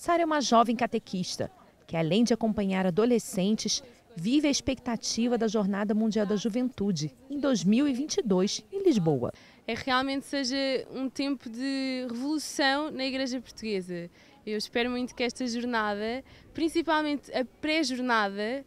Sara é uma jovem catequista que, além de acompanhar adolescentes, vive a expectativa da Jornada Mundial da Juventude em 2022 em Lisboa. É realmente seja um tempo de revolução na Igreja Portuguesa. Eu espero muito que esta jornada, principalmente a pré-jornada,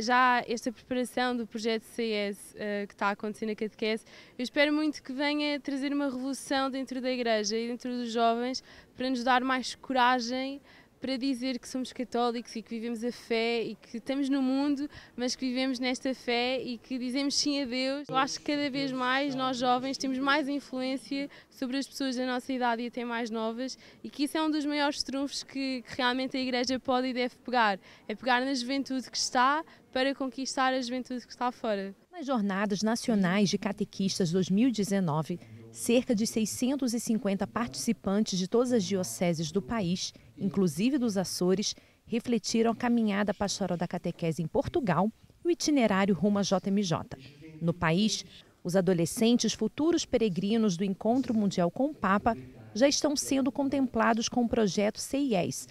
já esta preparação do projeto CS eh, que está a acontecer na catequese, eu espero muito que venha trazer uma revolução dentro da igreja e dentro dos jovens para nos dar mais coragem para dizer que somos católicos e que vivemos a fé e que estamos no mundo, mas que vivemos nesta fé e que dizemos sim a Deus. Eu acho que cada vez mais nós jovens temos mais influência sobre as pessoas da nossa idade e até mais novas e que isso é um dos maiores trunfos que, que realmente a Igreja pode e deve pegar. É pegar na juventude que está para conquistar a juventude que está fora. Nas Jornadas Nacionais de Catequistas 2019, cerca de 650 participantes de todas as dioceses do país, inclusive dos Açores, refletiram a caminhada pastoral da catequese em Portugal e o itinerário rumo à JMJ. No país, os adolescentes futuros peregrinos do Encontro Mundial com o Papa já estão sendo contemplados com o projeto CIES,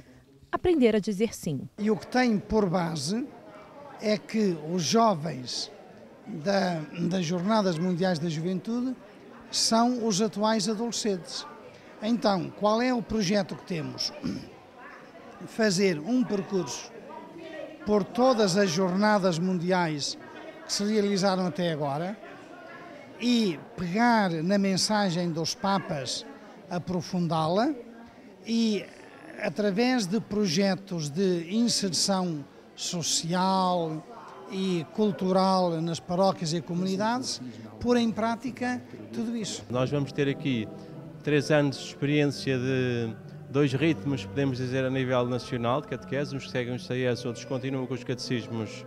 Aprender a Dizer Sim. E o que tem por base é que os jovens da, das Jornadas Mundiais da Juventude são os atuais adolescentes. Então, qual é o projeto que temos? Fazer um percurso por todas as jornadas mundiais que se realizaram até agora e pegar na mensagem dos Papas, aprofundá-la e, através de projetos de inserção social, e cultural nas paróquias e comunidades, pôr em prática tudo isso. Nós vamos ter aqui três anos de experiência de dois ritmos, podemos dizer, a nível nacional de catequese, uns que seguem os CES, outros continuam com os catecismos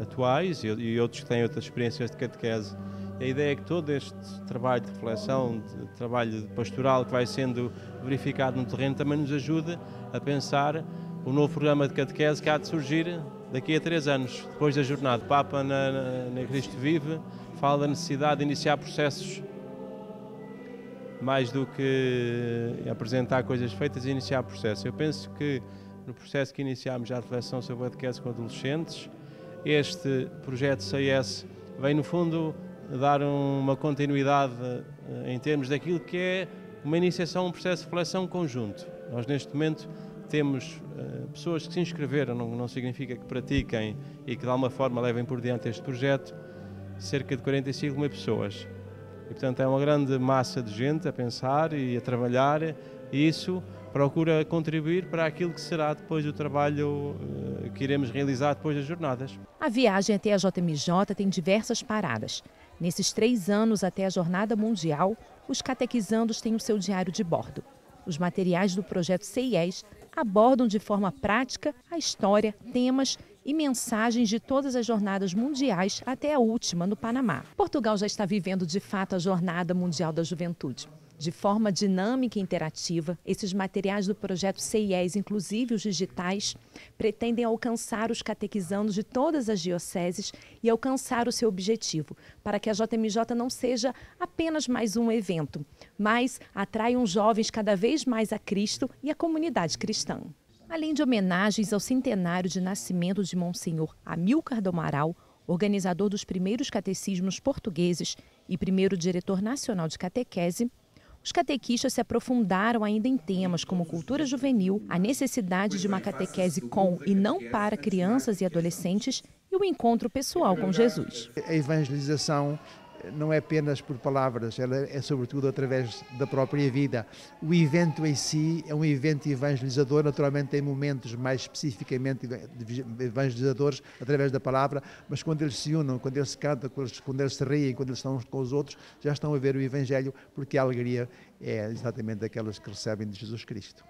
atuais e outros que têm outras experiências de catequese. A ideia é que todo este trabalho de reflexão, de trabalho pastoral que vai sendo verificado no terreno também nos ajude a pensar o novo programa de catequese que há de surgir daqui a três anos, depois da jornada. O Papa na, na, na Cristo Vive fala da necessidade de iniciar processos mais do que apresentar coisas feitas e iniciar processos. Eu penso que no processo que iniciámos já de reflexão sobre a catequese com adolescentes, este projeto CIS vem, no fundo, dar uma continuidade eh, em termos daquilo que é uma iniciação, um processo de reflexão conjunto. Nós, neste momento, temos uh, pessoas que se inscreveram, não, significa que pratiquem e que de alguma forma levem por diante este projeto, cerca de 45 mil pessoas. E, portanto, é uma grande massa de gente a pensar e a trabalhar, e isso procura contribuir para aquilo que será depois o trabalho uh, que iremos realizar depois das jornadas. A viagem até a JMJ tem diversas paradas. Nesses três anos até a Jornada Mundial, os catequizandos têm o seu diário de bordo. Os materiais do projeto CIES abordam de forma prática a história, temas e mensagens de todas as jornadas mundiais até a última no Panamá. Portugal já está vivendo de fato a Jornada Mundial da Juventude. De forma dinâmica e interativa, esses materiais do projeto CIES, inclusive os digitais, pretendem alcançar os catequizandos de todas as dioceses e alcançar o seu objetivo, para que a JMJ não seja apenas mais um evento, mas atraiam jovens cada vez mais a Cristo e a comunidade cristã. Além de homenagens ao centenário de nascimento de Monsenhor Amilcar do Amaral, organizador dos primeiros catecismos portugueses e primeiro diretor nacional de catequese, os catequistas se aprofundaram ainda em temas como cultura juvenil, a necessidade de uma catequese com e não para crianças e adolescentes e o encontro pessoal com Jesus. A evangelização não é apenas por palavras, ela é sobretudo através da própria vida. O evento em si é um evento evangelizador, naturalmente tem momentos mais especificamente evangelizadores através da palavra, mas quando eles se unam, quando eles se cantam, quando eles se riem, quando eles estão uns com os outros, já estão a ver o Evangelho, porque a alegria é exatamente aquelas que recebem de Jesus Cristo.